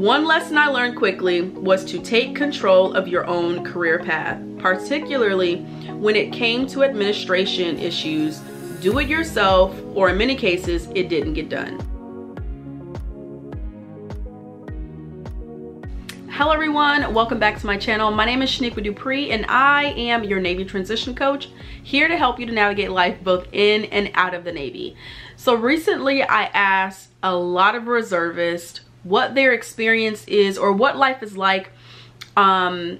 One lesson I learned quickly was to take control of your own career path, particularly when it came to administration issues. Do it yourself, or in many cases, it didn't get done. Hello everyone, welcome back to my channel. My name is Shaniqua Dupree and I am your Navy transition coach here to help you to navigate life both in and out of the Navy. So recently I asked a lot of reservists what their experience is or what life is like um,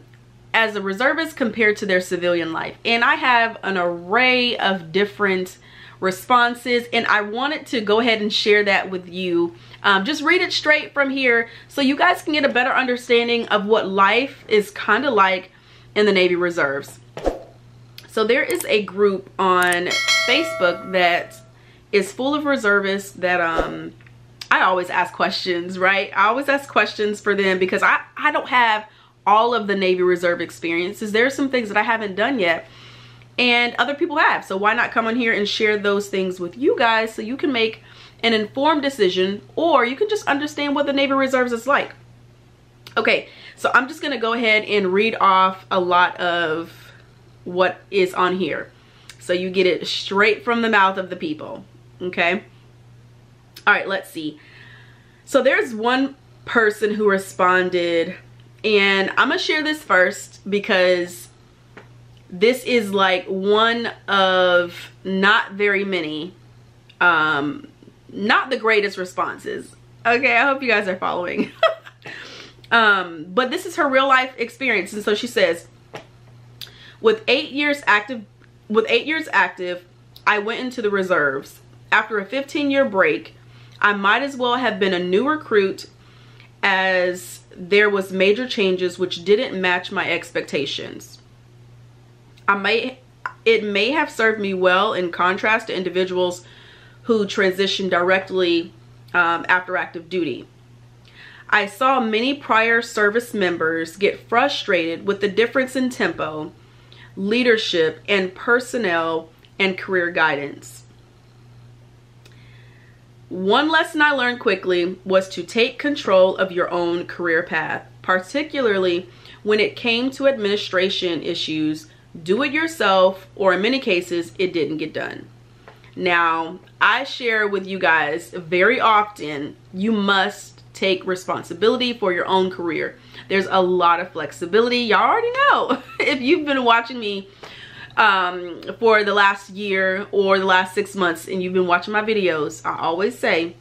as a reservist compared to their civilian life. And I have an array of different responses and I wanted to go ahead and share that with you. Um, just read it straight from here so you guys can get a better understanding of what life is kind of like in the Navy Reserves. So there is a group on Facebook that is full of reservists that um I always ask questions, right? I always ask questions for them because I, I don't have all of the Navy Reserve experiences. There are some things that I haven't done yet and other people have. So why not come on here and share those things with you guys so you can make an informed decision or you can just understand what the Navy Reserves is like. Okay, so I'm just gonna go ahead and read off a lot of what is on here. So you get it straight from the mouth of the people, okay? All right, let's see. So there's one person who responded and I'm gonna share this first because this is like one of not very many, um, not the greatest responses. Okay, I hope you guys are following. um, but this is her real life experience. And so she says, with eight years active, with eight years active, I went into the reserves. After a 15 year break, I might as well have been a new recruit as there was major changes which didn't match my expectations. I may it may have served me well in contrast to individuals who transitioned directly um, after active duty. I saw many prior service members get frustrated with the difference in tempo, leadership, and personnel and career guidance. One lesson I learned quickly was to take control of your own career path, particularly when it came to administration issues. Do it yourself, or in many cases, it didn't get done. Now, I share with you guys very often, you must take responsibility for your own career. There's a lot of flexibility. Y'all already know. if you've been watching me um, for the last year or the last six months and you've been watching my videos, I always say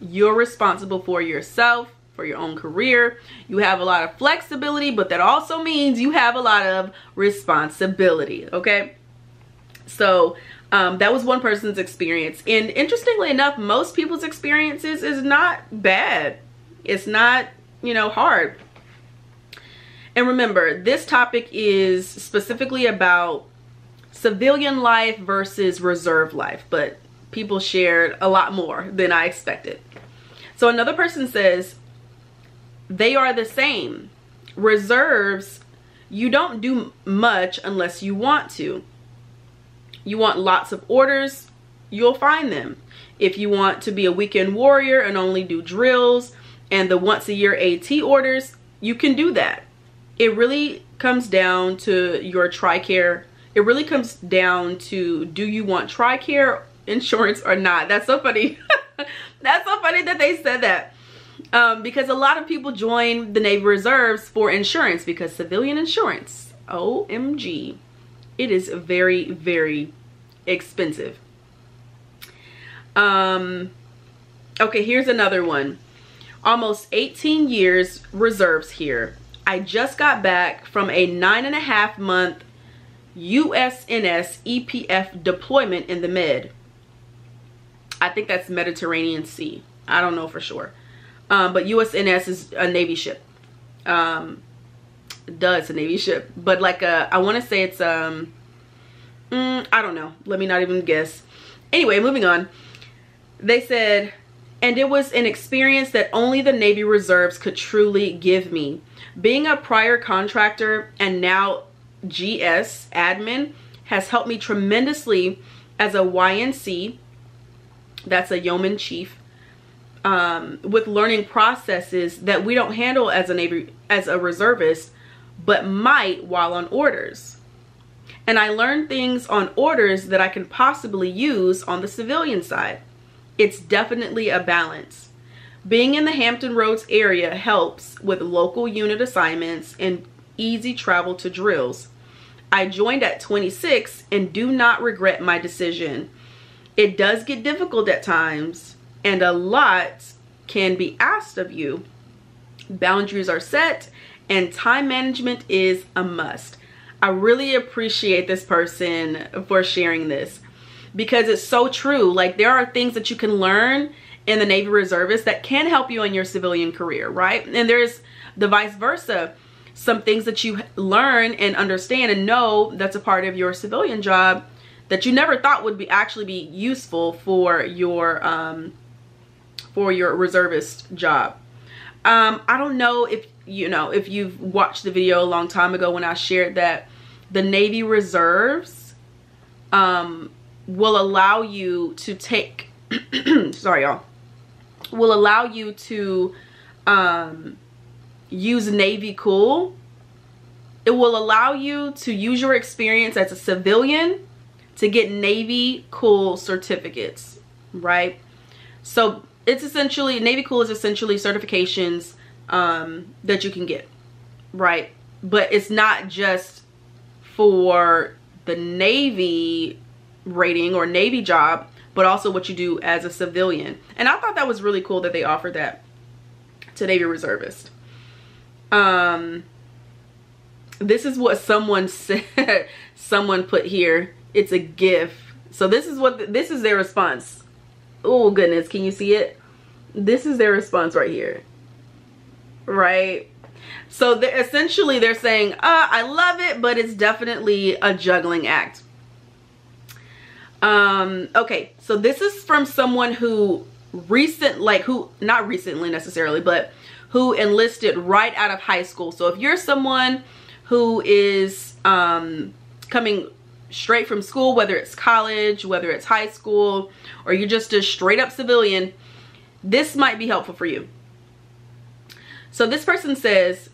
you're responsible for yourself, for your own career. You have a lot of flexibility, but that also means you have a lot of responsibility, okay? So um, that was one person's experience. And interestingly enough, most people's experiences is not bad. It's not, you know, hard. And remember, this topic is specifically about civilian life versus reserve life, but people shared a lot more than I expected. So another person says, they are the same. Reserves, you don't do much unless you want to. You want lots of orders, you'll find them. If you want to be a weekend warrior and only do drills and the once a year AT orders, you can do that. It really comes down to your TRICARE it really comes down to do you want TRICARE insurance or not? That's so funny. That's so funny that they said that. Um, because a lot of people join the Navy Reserves for insurance because civilian insurance, OMG, it is very, very expensive. Um, okay, here's another one. Almost 18 years reserves here. I just got back from a nine and a half month USNS EPF deployment in the Med. I think that's Mediterranean Sea. I don't know for sure. Um, but USNS is a Navy ship. Um, it's a Navy ship. But like, a, I want to say it's, um, mm, I don't know. Let me not even guess. Anyway, moving on. They said, and it was an experience that only the Navy Reserves could truly give me. Being a prior contractor and now GS admin has helped me tremendously as a YNC, that's a yeoman chief, um, with learning processes that we don't handle as a Navy as a reservist, but might while on orders. And I learned things on orders that I can possibly use on the civilian side. It's definitely a balance. Being in the Hampton Roads area helps with local unit assignments and easy travel to drills. I joined at 26 and do not regret my decision. It does get difficult at times and a lot can be asked of you. Boundaries are set and time management is a must. I really appreciate this person for sharing this because it's so true. Like there are things that you can learn in the Navy Reservists that can help you in your civilian career, right? And there's the vice versa. Some things that you learn and understand and know that's a part of your civilian job that you never thought would be actually be useful for your um, for your reservist job. Um, I don't know if you know if you've watched the video a long time ago when I shared that the Navy Reserves um, will allow you to take sorry y'all will allow you to um, use Navy Cool. It will allow you to use your experience as a civilian to get Navy Cool certificates, right? So it's essentially, Navy Cool is essentially certifications um, that you can get, right? But it's not just for the Navy rating or Navy job, but also what you do as a civilian. And I thought that was really cool that they offered that to Navy reservist. Um, this is what someone said, someone put here. It's a GIF. So this is what, this is their response. Oh goodness, can you see it? This is their response right here. Right? So they're essentially they're saying, uh, I love it, but it's definitely a juggling act. Um, okay, so this is from someone who recent, like who, not recently necessarily, but who enlisted right out of high school. So if you're someone who is um, coming straight from school, whether it's college, whether it's high school, or you're just a straight up civilian, this might be helpful for you. So this person says,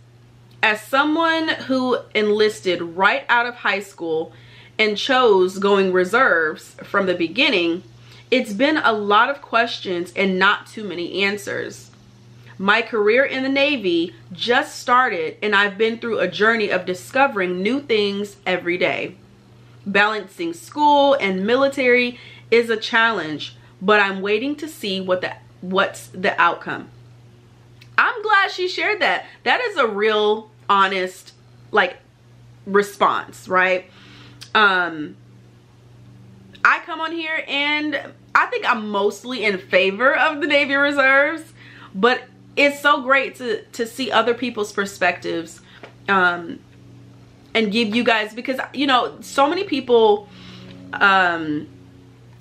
as someone who enlisted right out of high school and chose going reserves from the beginning, it's been a lot of questions and not too many answers. My career in the Navy just started and I've been through a journey of discovering new things every day. Balancing school and military is a challenge, but I'm waiting to see what the what's the outcome. I'm glad she shared that. That is a real honest like response, right? Um I come on here and I think I'm mostly in favor of the Navy Reserves, but it's so great to to see other people's perspectives um and give you guys because you know so many people um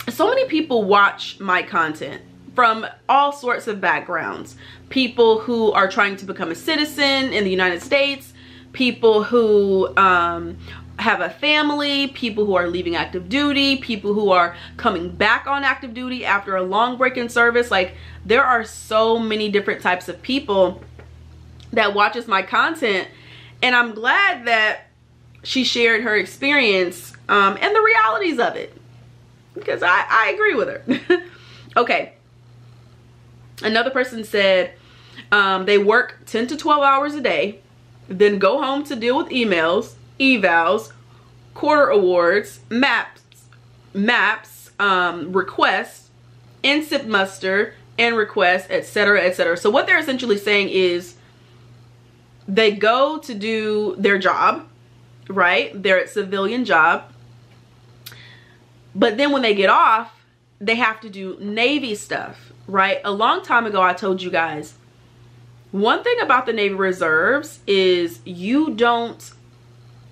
so many people watch my content from all sorts of backgrounds. People who are trying to become a citizen in the united states people who um have a family, people who are leaving active duty, people who are coming back on active duty after a long break in service. Like there are so many different types of people that watches my content and I'm glad that she shared her experience um, and the realities of it because I, I agree with her. okay. Another person said um, they work 10 to 12 hours a day, then go home to deal with emails, evals, quarter awards, maps, maps, um, requests, NSIP muster, and requests, etc., etc. So what they're essentially saying is they go to do their job, right? Their civilian job. But then when they get off, they have to do Navy stuff, right? A long time ago, I told you guys, one thing about the Navy Reserves is you don't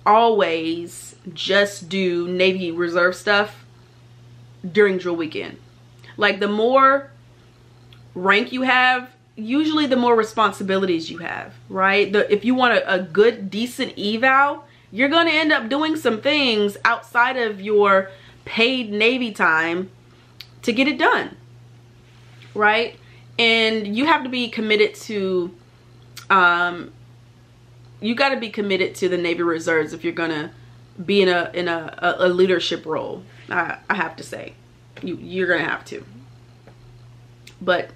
always just do Navy Reserve stuff during drill weekend. Like the more rank you have, usually the more responsibilities you have, right? The, if you want a, a good, decent eval, you're going to end up doing some things outside of your paid Navy time to get it done, right? and you have to be committed to um you got to be committed to the Navy Reserves if you're gonna be in a in a, a, a leadership role. I, I have to say, you you're gonna have to. But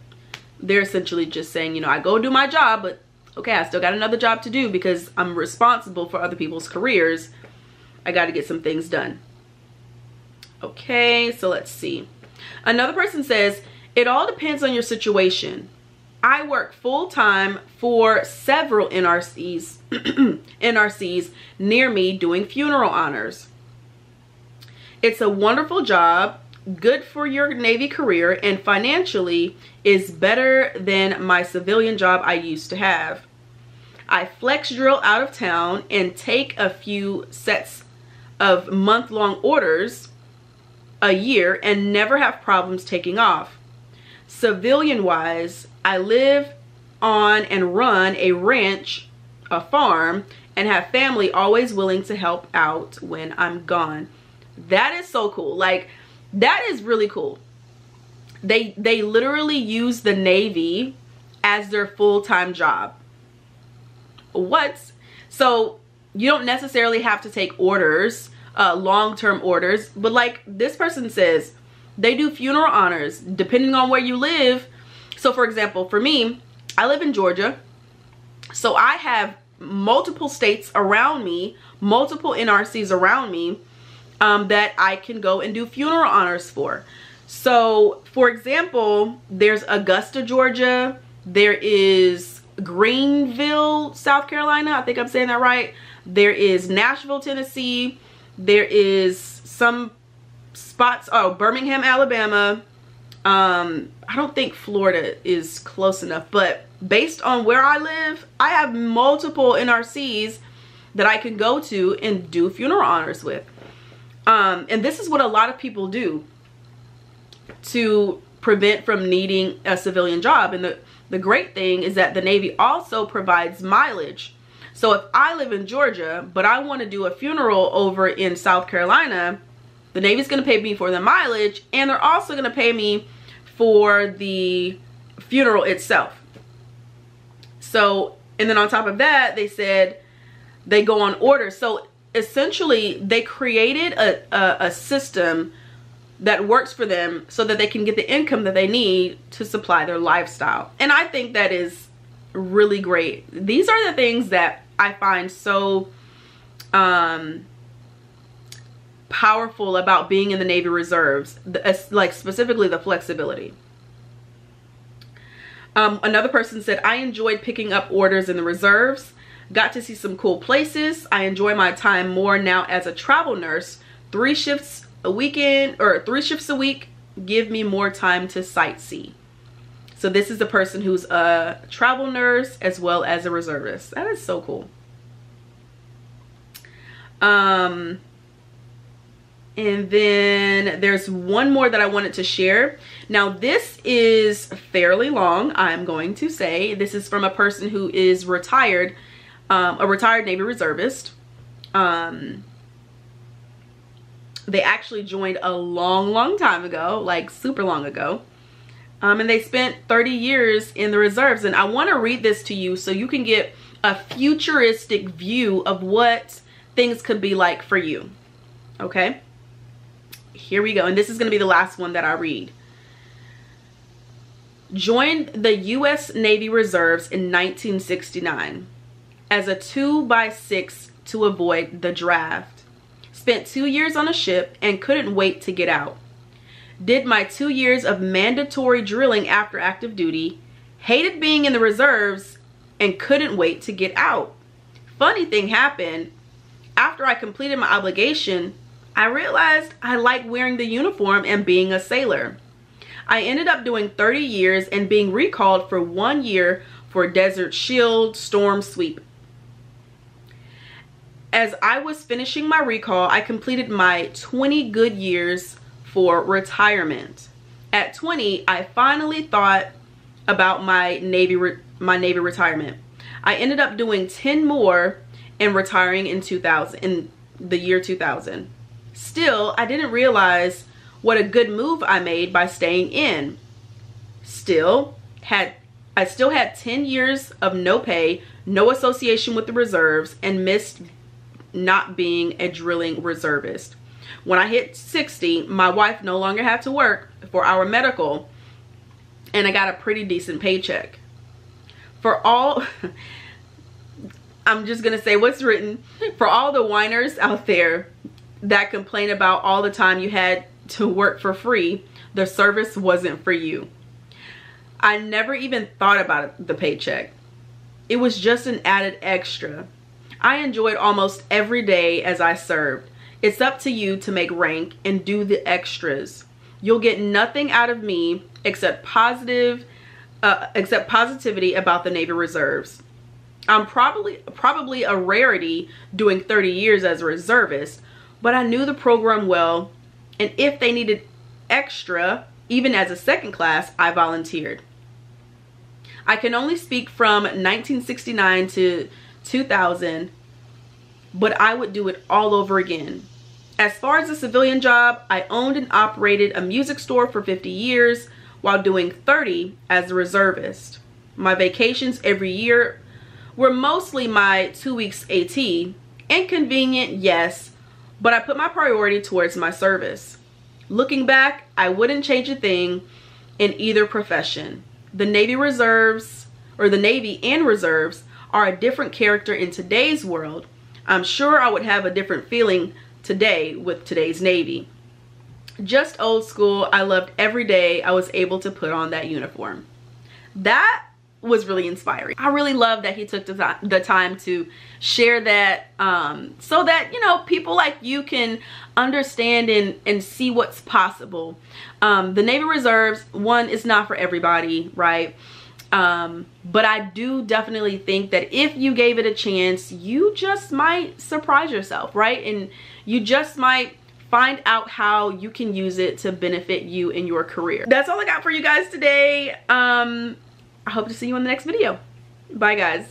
they're essentially just saying, you know, I go do my job, but okay, I still got another job to do because I'm responsible for other people's careers. I got to get some things done. Okay, so let's see. Another person says, it all depends on your situation. I work full-time for several NRCs, NRCs near me doing funeral honors. It's a wonderful job, good for your Navy career, and financially is better than my civilian job I used to have. I flex drill out of town and take a few sets of month-long orders a year and never have problems taking off. Civilian wise, I live on and run a ranch, a farm, and have family always willing to help out when I'm gone. That is so cool. Like, that is really cool. They, they literally use the Navy as their full-time job. What? So you don't necessarily have to take orders, uh, long-term orders, but like this person says, they do funeral honors depending on where you live. So for example, for me, I live in Georgia. So I have multiple states around me, multiple NRCs around me um, that I can go and do funeral honors for. So for example, there's Augusta, Georgia. There is Greenville, South Carolina. I think I'm saying that right. There is Nashville, Tennessee. There is some spots oh birmingham alabama um i don't think florida is close enough but based on where i live i have multiple nrcs that i can go to and do funeral honors with. Um and this is what a lot of people do to prevent from needing a civilian job. And the the great thing is that the navy also provides mileage. So if i live in georgia but i want to do a funeral over in south carolina the Navy's going to pay me for the mileage and they're also going to pay me for the funeral itself. So, and then on top of that, they said they go on order. So essentially they created a, a, a system that works for them so that they can get the income that they need to supply their lifestyle. And I think that is really great. These are the things that I find so um, powerful about being in the Navy Reserves, like specifically the flexibility. Um, another person said, I enjoyed picking up orders in the reserves, got to see some cool places. I enjoy my time more now as a travel nurse. Three shifts a weekend or three shifts a week give me more time to sightsee. So this is a person who's a travel nurse as well as a reservist. That is so cool. Um, and then there's one more that I wanted to share. Now this is fairly long, I'm going to say. This is from a person who is retired, um, a retired Navy reservist. Um, they actually joined a long, long time ago, like super long ago. Um, and they spent 30 years in the reserves. And I want to read this to you so you can get a futuristic view of what things could be like for you. Okay? Here we go. And this is going to be the last one that I read. Joined the U.S. Navy Reserves in 1969 as a 2 by 6 to avoid the draft. Spent two years on a ship and couldn't wait to get out. Did my two years of mandatory drilling after active duty. Hated being in the reserves and couldn't wait to get out. Funny thing happened. After I completed my obligation, I realized I like wearing the uniform and being a sailor. I ended up doing 30 years and being recalled for one year for Desert Shield Storm Sweep. As I was finishing my recall, I completed my 20 good years for retirement. At 20, I finally thought about my Navy my Navy retirement. I ended up doing 10 more and retiring in 2000 in the year 2000. Still, I didn't realize what a good move I made by staying in. Still, had I still had 10 years of no pay, no association with the reserves, and missed not being a drilling reservist. When I hit 60, my wife no longer had to work for our medical, and I got a pretty decent paycheck. For all, I'm just gonna say what's written, for all the whiners out there that complain about all the time you had to work for free, the service wasn't for you. I never even thought about the paycheck. It was just an added extra. I enjoyed almost every day as I served. It's up to you to make rank and do the extras. You'll get nothing out of me except positive, uh, except positivity about the Navy Reserves. I'm probably probably a rarity doing 30 years as a reservist, but I knew the program well, and if they needed extra, even as a second class, I volunteered. I can only speak from 1969 to 2000, but I would do it all over again. As far as a civilian job, I owned and operated a music store for 50 years while doing 30 as a reservist. My vacations every year were mostly my two weeks AT. Inconvenient, yes, but I put my priority towards my service. Looking back, I wouldn't change a thing in either profession. The Navy Reserves, or the Navy and Reserves, are a different character in today's world. I'm sure I would have a different feeling today with today's Navy. Just old school. I loved every day I was able to put on that uniform. That was really inspiring. I really love that he took the, the time to share that um, so that, you know, people like you can understand and, and see what's possible. Um, the Navy Reserves, one, is not for everybody, right? Um, but I do definitely think that if you gave it a chance, you just might surprise yourself, right? And you just might find out how you can use it to benefit you in your career. That's all I got for you guys today. Um, I hope to see you in the next video. Bye guys.